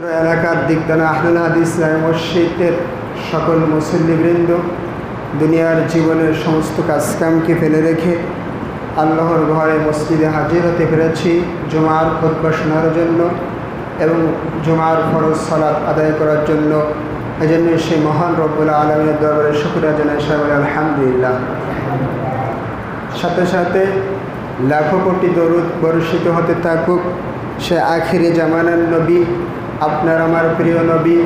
এলাকার দিকদানা আহলুল হাদিস মসজিদের সকল মুসল্লিবৃন্দ, দুনিয়ার জীবনের সমস্ত কাজকামকে ফেলে রেখে আল্লাহর ঘরে মসজিদে হাজির হতে পেরেছি জুমার খোদবা শোনার জন্য এবং জমার ফরজ সালাত আদায় করার জন্য। এজন্য সেই মহান রব্বুল আলমের দরবারে শুক্রিয়া জানাই সাহেব আলহামদুলিল্লাহ। সাথে সাথে লাখো কোটি দরুদ বর্ষিত হতে থাকুক, সে আখিরে জামানার নবী আপনার আমার প্রিয় নবী,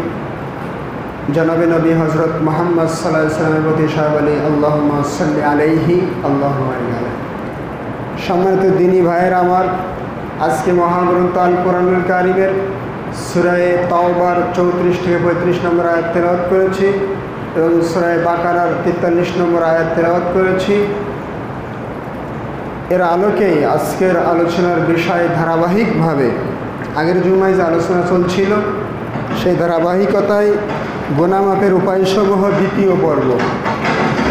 জনবে নবী হজরত মোহাম্মদ সাল্লাহ সাল্লামের প্রতি সাহেব আলী আল্লাহ সাল্লি আলাইহি আল্লাহ সম্মানিত দিনী ভাইয়ের আমার, আজকে মহাগ্রন্থ আল কোরআনুল কারিমের সুরায়ে তাওবার চৌত্রিশ থেকে পঁয়ত্রিশ নম্বর আয়াত তেলাওয়াত করেছি এবং সুরায় বাকারার তেতাল্লিশ নম্বর আয়াত তেলাওয়াত করেছি। এর আলোকেই আজকের আলোচনার বিষয় ধারাবাহিকভাবে আগের জুমায় যে আলোচনা চলছিল, সেই ধারাবাহিকতায় গোনামাপের উপায়সমূহ দ্বিতীয় পর্ব।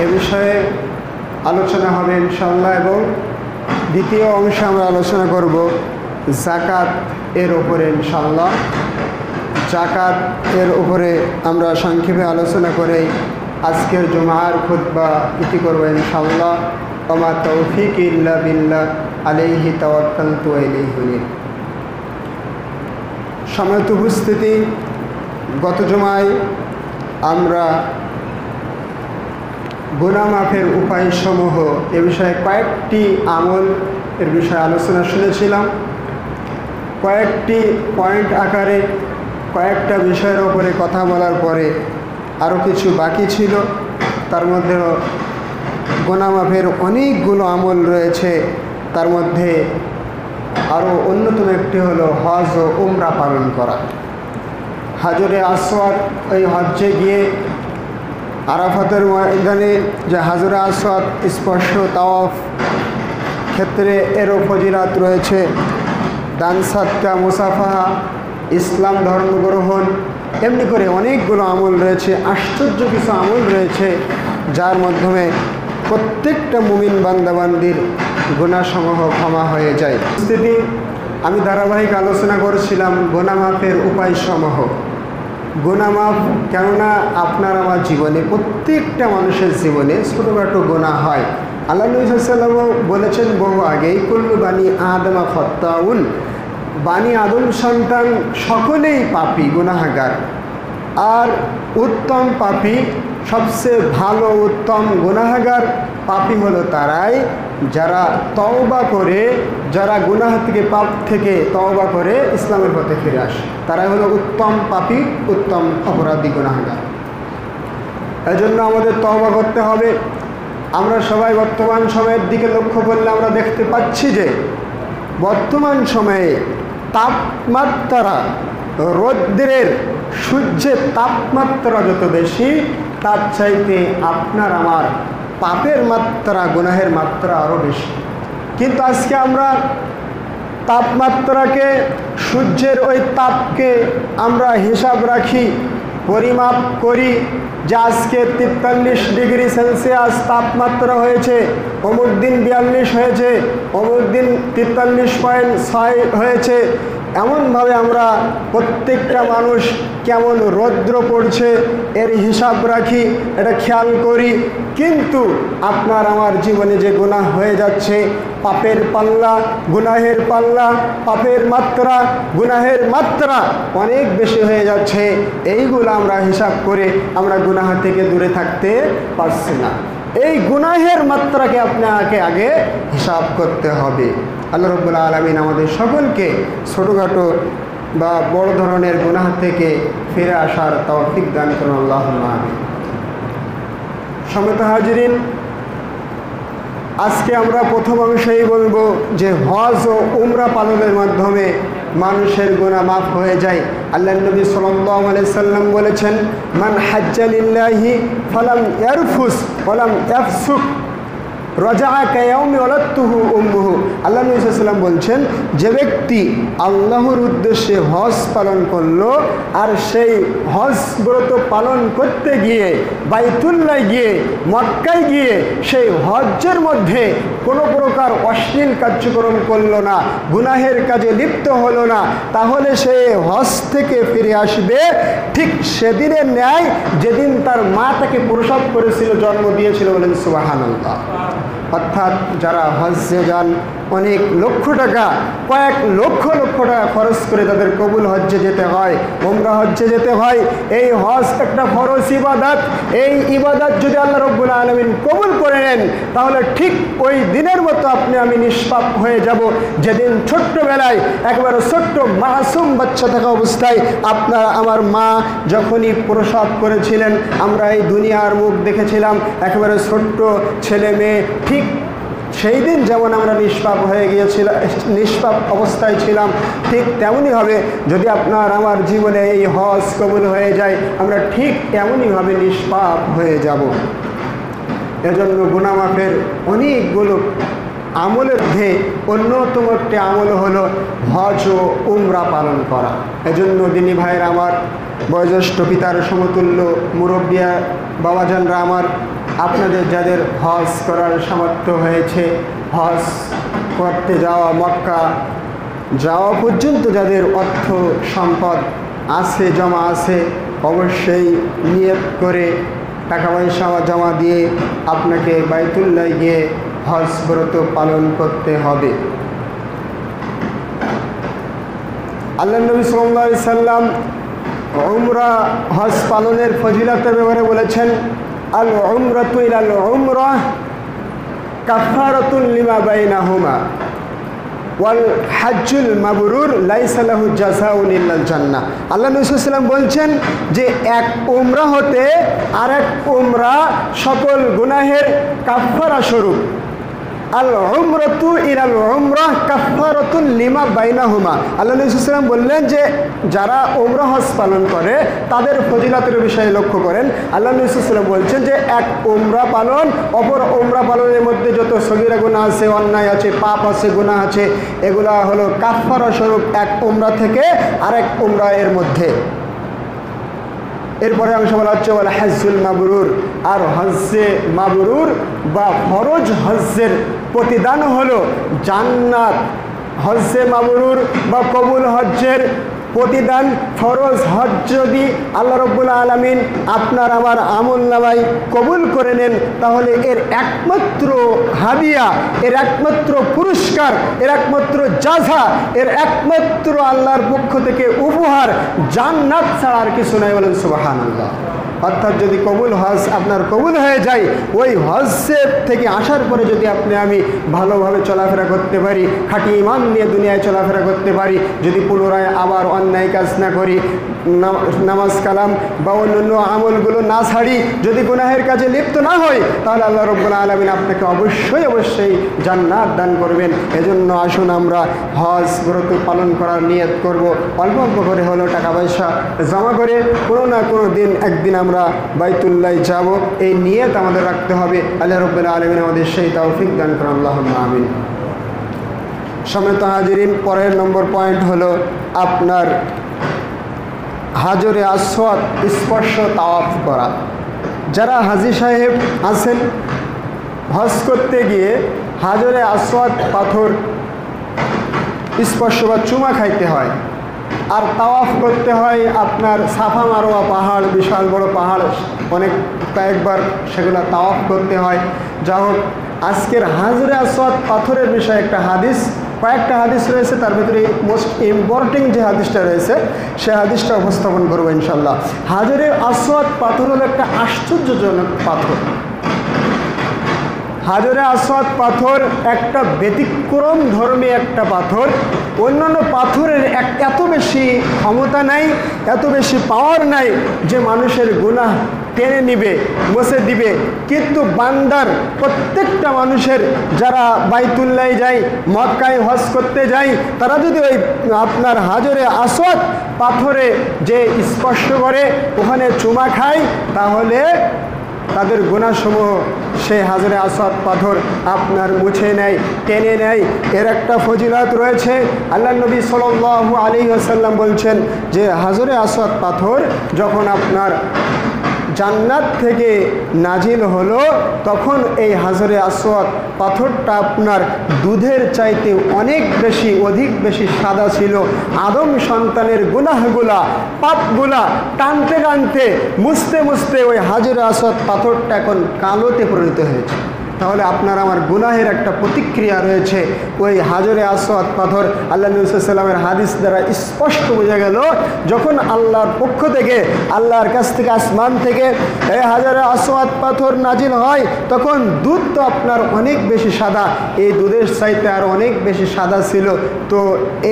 এ বিষয়ে আলোচনা হবে ইনশাল্লাহ এবং দ্বিতীয় অংশে আমরা আলোচনা করব জাকাত এর ওপরে ইনশাল্লাহ জাকাত এর উপরে আমরা সংক্ষেপে আলোচনা করে আজকের জমার খুদ্া ইতি করব ইনশাল্লাহ ওমা তৌফিক ইল্লা বিল্লাহ, আলাইহি তাওয়াক্কাল তু আলাইহি সময়ত উপস্থিতি। গত জমায় আমরা গুনামাফের উপায়সমূহ এ বিষয়ে কয়েকটি আমল এর বিষয়ে আলোচনা শুনেছিলাম। কয়েকটি পয়েন্ট আকারে কয়েকটা বিষয়ের ওপরে কথা বলার পরে আরও কিছু বাকি ছিল। তার মধ্যেও গোনামাফের অনেকগুলো আমল রয়েছে। তার মধ্যে আরও অন্যতম একটি হলো হজ ও উমরা পালন করা। হাজরে আসওয়াদ ওই হজ্জে গিয়ে আরাফাতের ময়দানে যে হাজরে আসওয়াদ স্পর্শ, তাওয়াফ ক্ষেত্রে এরও ফজিরাত রয়েছে। দান সাত্তা মুসাফাহা ইসলাম ধর্মগ্রহণ এমনি করে অনেকগুলো আমল রয়েছে, আশ্চর্য কিছু আমল রয়েছে, যার মাধ্যমে প্রত্যেকটা মুমিন বান্দাবান্দির গুণাসমূহ ক্ষমা হয়ে যায়। স্থিতি আমি ধারাবাহিক আলোচনা করেছিলাম গোনামাপের উপায়সমূহ। গোনামাপ কেননা আপনার আমার জীবনে, প্রত্যেকটা মানুষের জীবনে ছোটোখাটো গোনা হয়। আল্লাহ বলেছেন, বহু আগেই কুল্লু বাণী আদমা ফত্তাউন। বাণী আদম সন্তান সকলেই পাপি, গুনাহাগার। আর উত্তম পাপি, সবচেয়ে ভালো উত্তম গুনাহাগার পাপি হলো তারাই। যারা তওবা করে, যারা গুনাহ থেকে পাপ থেকে তওবা করে, ইসলামের পথে ফিরে আসে। তারাই হলো উত্তম পাপি, উত্তম অপরাধী গুনাহাগার। এই জন্য আমাদের তওবা করতে হবে। আমরা সবাই বর্তমান সময়ের দিকে লক্ষ্য করলে আমরা দেখতে পাচ্ছি যে, বর্তমান সময়ে তাপমাত্রা রৌদ্রের সূর্যের তাপমাত্রা যত বেশি, তার চাইতে আপনার আমার পাপের মাত্রা, গুনাহের মাত্রা আরও বেশি। কিন্তু আজকে আমরা তাপমাত্রাকে, সূর্যের ওই তাপকে আমরা হিসাব রাখি পরিমাপ করি, যে আজকে তেতাল্লিশ ডিগ্রি সেলসিয়াস তাপমাত্রা হয়েছে, অমুক দিন বিয়াল্লিশ হয়েছে, অমুক দিন তেতাল্লিশ পয়েন্ট ছয় হয়েছে। এমনভাবে আমরা প্রত্যেকটা মানুষ কেমন রৌদ্র পড়ছে, এর হিসাব রাখি, এটা খেয়াল করি। কিন্তু আপনার আমার জীবনে যে গুনাহ হয়ে যাচ্ছে, পাপের পাল্লা, গুনাহের পাল্লা, পাপের মাত্রা, গুনাহের মাত্রা অনেক বেশি হয়ে যাচ্ছে। এইগুলো আমরা হিসাব করে আমরা গুনাহ থেকে দূরে থাকতে পারছি না। এই গুনাহের মাত্রাকে আপনাকে আগে হিসাব করতে হবে। আল্লাহ রব্বুল্লা আলমিন আমাদের সকলকে ছোটোখাটো বা বড় ধরনের গুনাহ থেকে ফিরে আসার তৌফিক দান করুন আল্লাহ সমিত হাজরিন আজকে আমরা প্রথম অংশেই বলব যে হজ ও উমরা পালনের মাধ্যমে মানুষের গুণা মাফ হয়ে যায়। আল্লাহ নবী সাল্লাম বলেছেন, মান হাজ্জালিল্লাহি ফলাম ইয়ারফুস ফলাম ইয়াফসুক। রজা কায়াউমি অলত্তুহু উম্মুহু। আল্লাহ নবীলাম বলছেন, যে ব্যক্তি আল্লাহর উদ্দেশ্যে হজ পালন করল, আর সেই হজ ব্রত পালন করতে গিয়ে বাইতুল্লায় গিয়ে, মক্কায় গিয়ে, সেই হজ্জের মধ্যে কোনো প্রকার অশ্লীল কার্যক্রম করল না, গুনাহের কাজে লিপ্ত হলো না, তাহলে সে হজ থেকে ফিরে আসবে ঠিক সেদিনের ন্যায়, যেদিন তার মা তাকে প্রসব করেছিল, জন্ম দিয়েছিল বলেন সুবাহানন্দা অর্থাৎ যারা হজ্জে যান অনেক লক্ষ টাকা, কয়েক লক্ষ লক্ষ টাকা খরচ করে তাদের কবুল হজ্জে যেতে হয় ওমরা হজ্জে যেতে হয়। এই হজ একটা ফরজ ইবাদত। এই ইবাদত যদি আল্লাহ রব্বুল আলমিন কবুল করে নেন, তাহলে ঠিক ওই দিনের মতো আপনি আমি নিষ্পাপ হয়ে যাব। যেদিন ছোট্টবেলায় একবারে ছোট্ট মাসুম বাচ্চা থাকা অবস্থায় আপনার আমার মা যখনই প্রসব করেছিলেন, আমরা এই দুনিয়ার মুখ দেখেছিলাম, একেবারে ছোট্ট ছেলে মেয়ে, ঠিক সেই দিন যেমন আমরা নিষ্পাপ হয়ে গিয়েছিলাম নিষ্পাপ অবস্থায় ছিলাম, ঠিক তেমনই হবে যদি আপনার আমার জীবনে এই হজ কবুল হয়ে যায়, আমরা ঠিক এমনইভাবে নিষ্পাপ হয়ে যাব। এজন্য গুনামাফের অনেকগুলো আমলের মধ্যে অন্যতম একটি আমল হলো হজ ও উমরা পালন করা। এজন্য দিনী ভাইয়ের আমার বয়োজ্যেষ্ঠ পিতার সমতুল্য মুরব্বিয়া বাবাজানরা আমার আপনাদের যাদের হজ করার সামর্থ্য হয়েছে, হজ করতে যাওয়া মক্কা যাওয়া পর্যন্ত যাদের অর্থ সম্পদ আছে, জমা আছে, অবশ্যই নিয়োগ করে টাকা পয়সা জমা দিয়ে আপনাকে বাইতুল্লায় গিয়ে হজ ব্রত পালন করতে হবে। আল্লাহ নবী সাল্লাম উমরা হজ পালনের ফজিলতের ব্যাপারে বলেছেন আল উমরাতু ইলাল উমরা কাফারাতুল লিমা বাইনাহুমা ওয়াল হাজুল মাবরুর লাইসালাহু জাসাউন ইল্লাল জান্নাহ আল্লাহ নবী বলছেন যে এক উমরা হতে আর এক উমরা সকল গুনাহের কাফারা স্বরূপ। আল উমরতু ইরাল উমরাহ কাফারাতুল লিমা বাইনাহুমা। আল্লাহ নবী বললেন যে, যারা হজ পালন করে, তাদের ফজিলাতের বিষয়ে লক্ষ্য করেন। আল্লাহ নবী বলছেন যে, এক উমরা পালন, অপর উমরা পালনের মধ্যে যত সগিরা গুণা আছে, অন্যায় আছে, পাপ আছে গুণা আছে, এগুলা হলো কাফারা স্বরূপ এক উমরা থেকে আরেক উমরা এর মধ্যে। এরপরে অংশ বলা হচ্ছে বলে হাজুল মাবরুর। আর হজ্জে মাবরুর বা ফরজ হজ্জের প্রতিদান হলো জান্নাত। হজ্জে মাবরুর বা কবুল হজ্জের প্রতিদান ফরজ হজ যদি আল্লাহ রব্বুল্লা আলমিন আপনার আমার আমল নামাই কবুল করে নেন, তাহলে এর একমাত্র হাবিয়া এর একমাত্র পুরস্কার, এর একমাত্র যাঝা এর একমাত্র আল্লাহর পক্ষ থেকে উপহার জান্নাত ছাড়া আর কিছু নাই বলেন সুবাহান আল্লাহ অর্থাৎ যদি কবুল হজ আপনার কবুল হয়ে যায়, ওই হজের থেকে আসার পরে যদি আপনি আমি ভালোভাবে চলাফেরা করতে পারি, খাঁটি ইমান নিয়ে দুনিয়ায় চলাফেরা করতে পারি, যদি পুনরায় আবার অন্যায় কাজ না করি নামাজ কালাম বা অন্যান্য আমলগুলো না ছাড়ি, যদি গুনাহের কাজে লিপ্ত না হই, তাহলে আল্লাহ রব্বুল আলমিন আপনাকে অবশ্যই অবশ্যই জান্নাত দান করবেন। এজন্য আসুন আমরা হজ ব্রত পালন করার নিয়ত করব। অল্প অল্প করে হলেও টাকা পয়সা জমা করে কোনো না কোনো দিন একদিন আমরা বাইতুল্লাহ যাব। এই নিয়ত আমাদের রাখতে হবে। আল্লাহ রব্বুল আলমিন আমাদের সেই তৌফিক দান করেন। আল্লাহ আমিন। সমেত হাজিরিন, পরের নম্বর পয়েন্ট হলো আপনার হাজরে আসওয়াদ স্পর্শ তাওয়াফ করা। যারা হাজি সাহেব আছেন, হজ করতে গিয়ে হাজরে আসওয়াদ পাথর স্পর্শ বা চুমা খাইতে হয়। আর তাওয়াফ করতে হয় আপনার সাফা মারোয়া পাহাড়, বিশাল বড় পাহাড়, অনেক কয়েকবার সেগুলো তাওয়াফ করতে হয়। যা হোক, আজকের হাজরে আসওয়াদ পাথরের বিষয়ে একটা হাদিস, কয়েকটা হাদিস রয়েছে, তার ভিতরে মোস্ট ইম্পর্টেন্ট যে হাদিসটা রয়েছে, সে হাদিসটা উপস্থাপন করব ইনশাল্লাহ হাজরে আসওয়াদ পাথর হলো একটা আশ্চর্যজনক পাথর। হাজরে আসওয়াদ পাথর একটা ব্যতিক্রম ধর্মী একটা পাথর। অন্যান্য পাথরের এক এত বেশি ক্ষমতা নাই, এত বেশি পাওয়ার নাই যে মানুষের গুণা টেনে নিবে, বসে দিবে। কিন্তু বান্দার প্রত্যেকটা মানুষের যারা বাইতুল্লায় যায়, মক্কায় হজ করতে যায়, তারা যদি ওই আপনার হাজরে আসত পাথরে যে স্পর্শ করে, ওখানে চুমা খায়, তাহলে তাদের গুণাসমূহ সেই হাজরে আসাদ পাথর আপনার মুছে নেয়, টেনে নেয়। এর একটা ফজিলাত রয়েছে। আল্লাহ নবী সাল আলী আসাল্লাম বলছেন যে হাজরে আসাদ পাথর যখন আপনার জান্নাত থেকে নাজিল হলো, তখন এই হাজরে আসওয়াদ পাথরটা আপনার দুধের চাইতে অনেক বেশি, অধিক বেশি সাদা ছিল। আদম সন্তানের গুনাহগুলা, পাপগুলা টানতে টানতে মুছতে মুছতে ওই হাজরে আসওয়াদ পাথরটা এখন কালোতে পরিণত হয়েছে। তাহলে আপনার আমার গুনাহের একটা প্রতিক্রিয়া রয়েছে। ওই হাজরে আসওয়াদ পাথর আল্লাহ নবীলামের হাদিস দ্বারা স্পষ্ট বোঝা গেল, যখন আল্লাহর পক্ষ থেকে, আল্লাহর কাছ থেকে আসমান থেকে এই হাজারে আসওয়াদ পাথর নাজিল হয় তখন দুধ তো আপনার অনেক বেশি সাদা। এই দুধের চাইতে আর অনেক বেশি সাদা ছিল। তো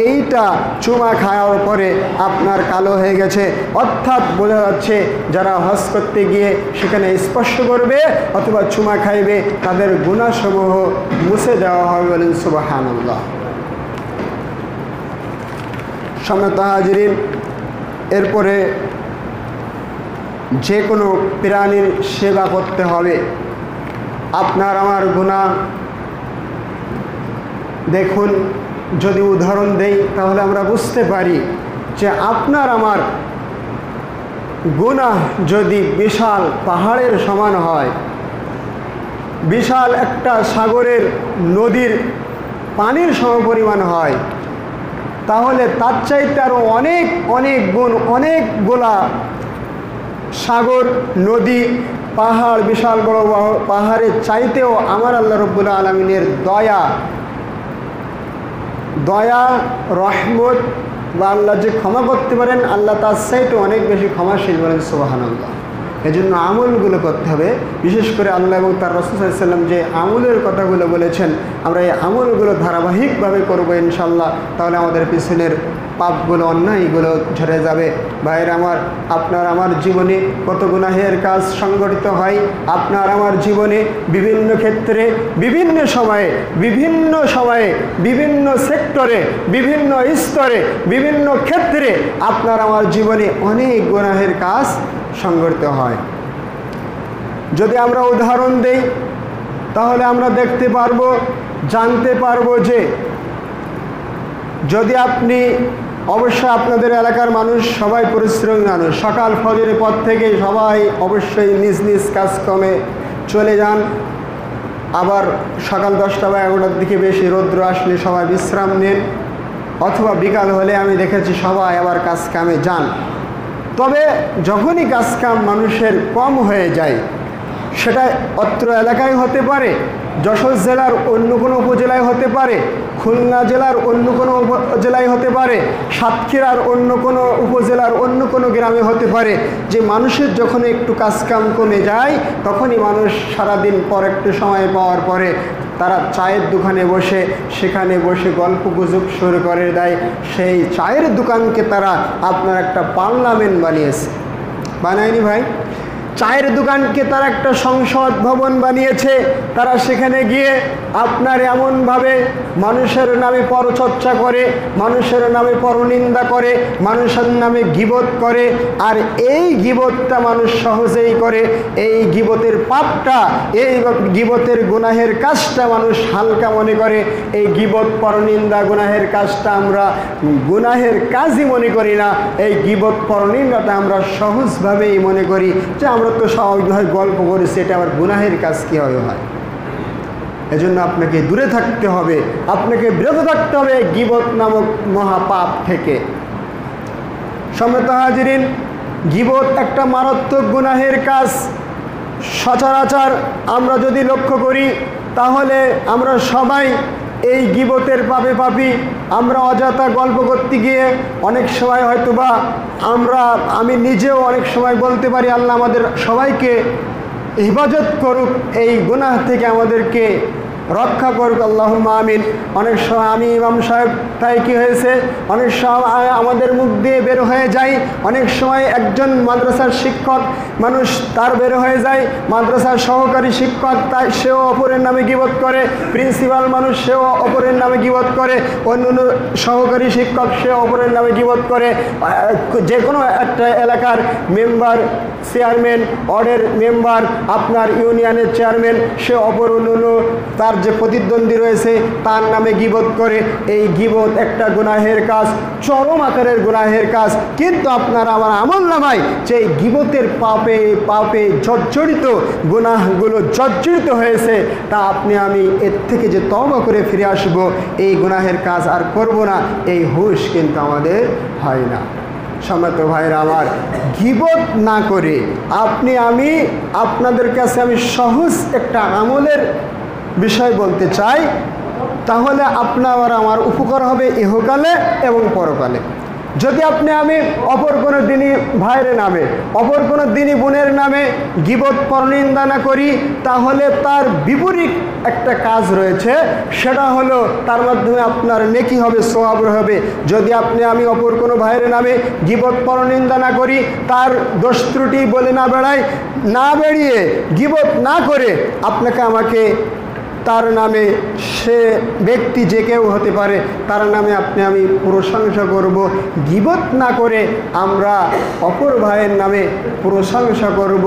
এইটা চুমা খাওয়ার পরে আপনার কালো হয়ে গেছে। অর্থাৎ বোঝা যাচ্ছে, যারা হজ করতে গিয়ে সেখানে স্পর্শ করবে অথবা চুমা খাইবে তাদের গুণাসমূহ মুছে দেওয়া হবে বলেন সুবাহানুল্লাহ। সমত হাজরিন এরপরে যে কোনো প্রাণীর সেবা করতে হবে। আপনার আমার গুণা দেখুন, যদি উদাহরণ দেই, তাহলে আমরা বুঝতে পারি যে আপনার আমার গুণা যদি বিশাল পাহাড়ের সমান হয় বিশাল একটা সাগরের নদীর পানির সমপরিমাণ হয়। তাহলে তার চাইতে আরও অনেক অনেক গুণ, অনেক গোলা সাগর, নদী, পাহাড়, বিশাল বড় পাহাড়ের চাইতেও আমার আল্লাহ রব্বুল্লা আলমিনের দয়া দয়া, রহমত বা আল্লাহ যে ক্ষমা করতে পারেন, আল্লাহ তার চাইতে অনেক বেশি ক্ষমাশীল বলেন সোবাহানন্দ এজন্য আমলগুলো করতে হবে। বিশেষ করে আল্লাহ এবং তার রসুলাম যে আমলের কথাগুলো বলেছেন, আমরা এই আমলগুলো ধারাবাহিকভাবে করব ইনশাল্লাহ তাহলে আমাদের পিছনের পাপগুলো, অন্যায়গুলো ঝরে যাবে। ভাইয়ের আমার, আপনার আমার জীবনে কত গুনাহের কাজ সংগঠিত হয়। আপনার আমার জীবনে বিভিন্ন ক্ষেত্রে, বিভিন্ন সময়ে বিভিন্ন সময়ে, বিভিন্ন সেক্টরে, বিভিন্ন স্তরে, বিভিন্ন ক্ষেত্রে আপনার আমার জীবনে অনেক গুনাহের কাজ সংগঠিত হয়। যদি আমরা উদাহরণ দেই, তাহলে আমরা দেখতে পারব, জানতে পারব যে যদি আপনি, অবশ্যই আপনাদের এলাকার মানুষ সবাই পরিশ্রমী মানুষ, সকাল ফজরের পর থেকে সবাই অবশ্যই নিজ নিজ কাজকর্মে চলে যান। আবার সকাল দশটা বা এগারোটার দিকে বেশি রৌদ্র আসলে সবাই বিশ্রাম নেন। অথবা বিকাল হলে আমি দেখেছি সবাই আবার কাজ কামে যান। তবে যখনই কাজকাম মানুষের কম হয়ে যায়, সেটা অত্র এলাকায় হতে পারে, যশোর জেলার অন্য কোনো উপজেলায় হতে পারে, খুলনা জেলার অন্য কোনো উপজেলায় হতে পারে, সাতক্ষীরার অন্য কোনো উপজেলার অন্য কোনো গ্রামে হতে পারে, যে মানুষের যখন একটু কাজকাম কমে যায়, তখনই মানুষ সারাদিন পর একটু সময় পাওয়ার পরে তারা চায়ের দোকানে বসে, সেখানে বসে গল্প গুজব শুরু করে দেয়। সেই চায়ের দোকানকে তারা আপনার একটা পার্লামেন্ট বানিয়েছে। বানায়নি ভাই? চায়ের দোকানকে তারা একটা সংসদ ভবন বানিয়েছে। তারা সেখানে গিয়ে আপনার এমনভাবে মানুষের নামে পরচর্চা করে, মানুষের নামে পরনিন্দা করে, মানুষের নামে গিবত করে। আর এই গিবতটা মানুষ সহজেই করে। এই গিবতের পাপটা, এই গিবতের গুনাহের কাজটা মানুষ হালকা মনে করে। এই গিবত পরনিন্দা গুনাহের কাজটা আমরা গুনাহের কাজই মনে করি না। এই গিবত পরনিন্দাটা আমরা সহজভাবেই মনে করি যে আমরা তো স্বাভাবিকভাবে গল্প করেছি এটা আবার গুনাহের কাজ কীভাবে হয়? এজন্য আপনাকে দূরে থাকতে হবে, আপনাকে বিরত থাকতে হবে গিবত নামক মহাপাপ থেকে। সম্মত হাজিরিন, গিবত একটা মারাত্মক গুনাহের কাজ। সচরাচর আমরা যদি লক্ষ্য করি, তাহলে আমরা সবাই এই গিবতের পাপে পাপি আমরা অযথা গল্প করতে গিয়ে অনেক সময় হয়তো বা আমরা, আমি নিজেও অনেক সময় বলতে পারি, আল্লাহ আমাদের সবাইকে হেফাজত করুক, এই গুনাহ থেকে আমাদেরকে রক্ষা করুক আল্লাহ আমিন। অনেক সময় আমি ইমাম সাহেব, তাই কি হয়েছে? অনেক সময় আমাদের মুখ দিয়ে বের হয়ে যায়। অনেক সময় একজন মাদ্রাসার শিক্ষক মানুষ তার বের হয়ে যায়। মাদ্রাসার সহকারী শিক্ষক তাই সেও অপরের নামে গিবত করে। প্রিন্সিপাল মানুষ সেও অপরের নামে গিবত করে। অন্য অন্য সহকারী শিক্ষক সেও অপরের নামে গিবত করে। যে কোনো একটা এলাকার মেম্বার, চেয়ারম্যান, ওয়ার্ডের মেম্বার, আপনার ইউনিয়নের চেয়ারম্যান, সে অপর অন্য তার যে প্রতিদ্বন্দ্বী রয়েছে, তার নামে গিবত করে। এই গিবত একটা গুনাহের কাজ, চরম আকারের গুনাহের কাজ। কিন্তু আপনার আমার আমল নামায় এই গিবতের পাপে পাপে জর্জরিত গুনাহগুলো জর্জরিত হয়েছে, তা আপনি আমি এর থেকে যে তবা করে ফিরে আসব, এই গুনাহের কাজ আর করব না, এই হুশ কিন্তু আমাদের হয় না। সম্মত ভাইরা আমার গিবত না করে আপনি আমি, আপনাদের কাছে আমি সহজ একটা আমলের বিষয় বলতে চাই, তাহলে আপনার আমার উপকার হবে ইহকালে এবং পরকালে। যদি আপনি আমি অপর কোনো দিনই ভাইয়ের নামে, অপর কোনো দিনই বোনের নামে গিবত পরনিন্দা না করি, তাহলে তার বিপরীত একটা কাজ রয়েছে, সেটা হলো তার মাধ্যমে আপনার নেকি হবে সোয়াব হবে। যদি আপনি আমি অপর কোনো ভাইয়ের নামে গিবত পরনিন্দা না করি, তার দোষ ত্রুটি বলে না বেড়াই, না বেরিয়ে গিবত না করে আপনাকে আমাকে তার নামে সে ব্যক্তি যে কেউ হতে পারে, তার নামে আপনি আমি প্রশংসা করব। গিবত না করে আমরা অপর ভাইয়ের নামে প্রশংসা করব।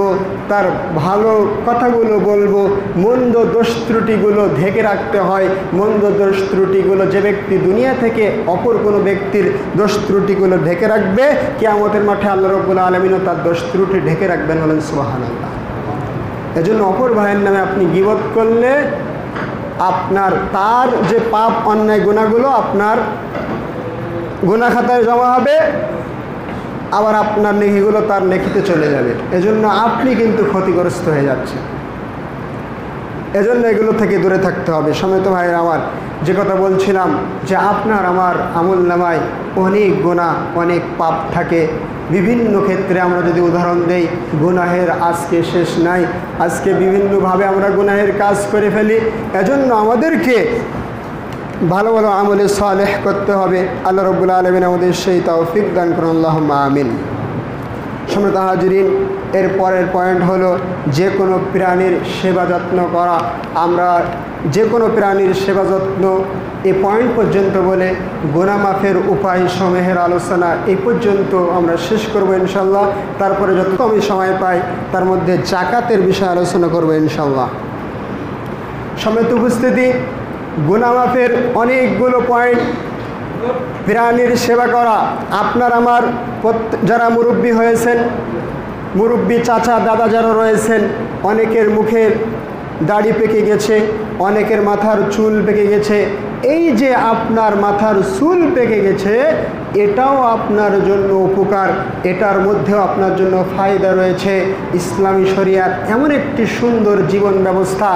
তার ভালো কথাগুলো বলব। মন্দ দোষ ত্রুটিগুলো ঢেকে রাখতে হয়। মন্দ দোষ ত্রুটিগুলো যে ব্যক্তি দুনিয়া থেকে অপর কোনো ব্যক্তির দোষ ত্রুটিগুলো ঢেকে রাখবে কে আমাদের মাঠে আল্লাহ রব্বুল আলমিনও তার দোষ ত্রুটি ঢেকে রাখবেন হলেন আল্লাহ এজন্য অপর ভাইয়ের নামে আপনি গিবত করলে আপনার তার যে পাপ অন্যায় গুণাগুলো আপনার গুণা খাতায় জমা হবে, আবার আপনার নেকিগুলো তার নেকিতে চলে যাবে। এজন্য আপনি কিন্তু ক্ষতিগ্রস্ত হয়ে যাচ্ছে এজন্য এগুলো থেকে দূরে থাকতে হবে। সমেত ভাইয়ের আমার যে কথা বলছিলাম, যে আপনার আমার আমল নামায় অনেক গুণা অনেক পাপ থাকে। বিভিন্ন ক্ষেত্রে আমরা যদি উদাহরণ দেই, গুনাহের আজকে শেষ নাই, আজকে বিভিন্নভাবে আমরা গুনাহের কাজ করে ফেলি। এজন্য আমাদেরকে ভালো ভালো আমলে সালেহ করতে হবে। আল্লাহ রব্বুল আলমিন আমাদের সেই তৌফিক দান করুন। আল্লাহ আমিন। সমৃত হাজরিন, এর পরের পয়েন্ট হলো যে কোনো প্রাণীর সেবা যত্ন করা। আমরা যে কোনো প্রাণীর সেবা যত্ন এ পয়েন্ট পর্যন্ত বলে গোনামাফের উপায় সমূহের আলোচনা এই পর্যন্ত আমরা শেষ করব ইনশাল্লাহ তারপরে যত আমি সময় পাই, তার মধ্যে জাকাতের বিষয়ে আলোচনা করব ইনশাল্লাহ সমেত উপস্থিতি। গুনামাফের অনেকগুলো পয়েন্ট প্রাণীর সেবা করা। আপনার আমার যারা মুরব্বী হয়েছেন, মুরব্বী চাচা, দাদা যারা রয়েছেন, অনেকের মুখের দাড়ি পেকে গেছে, অনেকের মাথার চুল পেকে গেছে। এই যে আপনার মাথার চুল পেকে গেছে, এটাও আপনার জন্য উপকার। এটার মধ্যেও আপনার জন্য ফায়দা রয়েছে। ইসলামী শরিয়ার এমন একটি সুন্দর জীবন ব্যবস্থা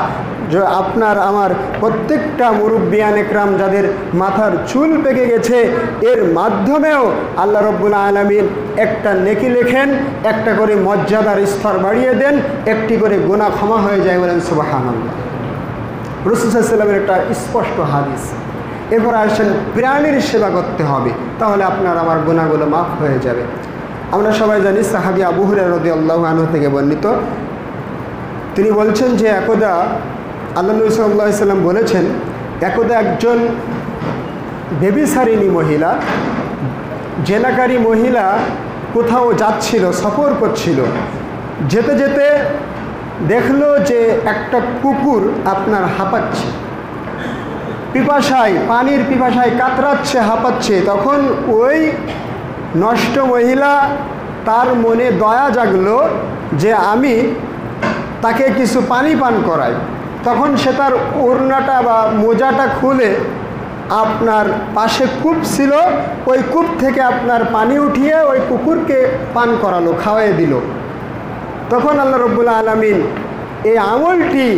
যে আপনার আমার প্রত্যেকটা মুরব্বিয়ান একরাম যাদের মাথার চুল পেকে গেছে, এর মাধ্যমেও আল্লাহ রব্বুল আলমিন একটা নেকি লেখেন, একটা করে মর্যাদার স্তর বাড়িয়ে দেন, একটি করে গোনা ক্ষমা হয়ে যায় বলেন সুবাহান আল্লাহ রসুসাল্লামের একটা স্পষ্ট হাদিস। এরপর আসেন, প্রাণীর সেবা করতে হবে, তাহলে আপনার আমার গোনাগুলো মাফ হয়ে যাবে। আমরা সবাই জানি সাহাবি আবুহুর রদি আল্লাহ আনু থেকে বর্ণিত। তিনি বলছেন যে, একদা আল্লাহ সাল্লাহ সাল্লাম বলেছেন, একদা একজন বেবিসারিণী মহিলা, জেনাকারী মহিলা কোথাও যাচ্ছিল, সফর করছিল, যেতে যেতে দেখল যে একটা কুকুর আপনার হাঁপাচ্ছে। পিপাসায়, পানির পিপাসায় কাতরাচ্ছে, হাঁপাচ্ছে। তখন ওই নষ্ট মহিলা তার মনে দয়া জাগলো যে আমি তাকে কিছু পানি পান করাই। তখন সে তার ওড়নাটা বা মোজাটা খুলে আপনার পাশে কূপ ছিল, ওই কূপ থেকে আপনার পানি উঠিয়ে ওই কুকুরকে পান করালো, খাওয়াই দিল। তখন আল্লাহ রব্বুল আলমিন এই আমলটি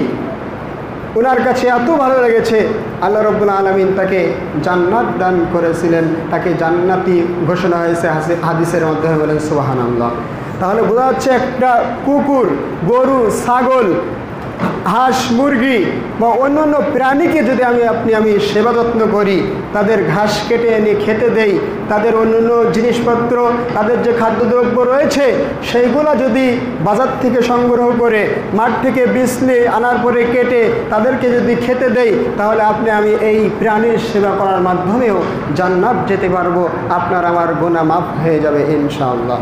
ওনার কাছে এত ভালো লেগেছে, আল্লাহ রব্বুল আলমিন তাকে জান্নাত দান করেছিলেন, তাকে জান্নাতি ঘোষণা হয়েছে হাদিসের মাধ্যমে বলেন সুবাহান আল্লাহ তাহলে বোঝা যাচ্ছে একটা কুকুর, গরু, ছাগল হাঁস, মুরগি বা অন্য অন্য প্রাণীকে যদি আমি আপনি, আমি সেবা যত্ন করি, তাদের ঘাস কেটে এনে খেতে দেই, তাদের অন্য অন্য জিনিসপত্র, তাদের যে খাদ্যদ্রব্য রয়েছে, সেইগুলো যদি বাজার থেকে সংগ্রহ করে, মাঠ থেকে বিছলে আনার পরে কেটে তাদেরকে যদি খেতে দেই, তাহলে আপনি, আমি এই প্রাণীর সেবা করার মাধ্যমেও জান্নাত যেতে পারব। আপনার আমার গোনা মাফ হয়ে যাবে ইনশাআল্লাহ।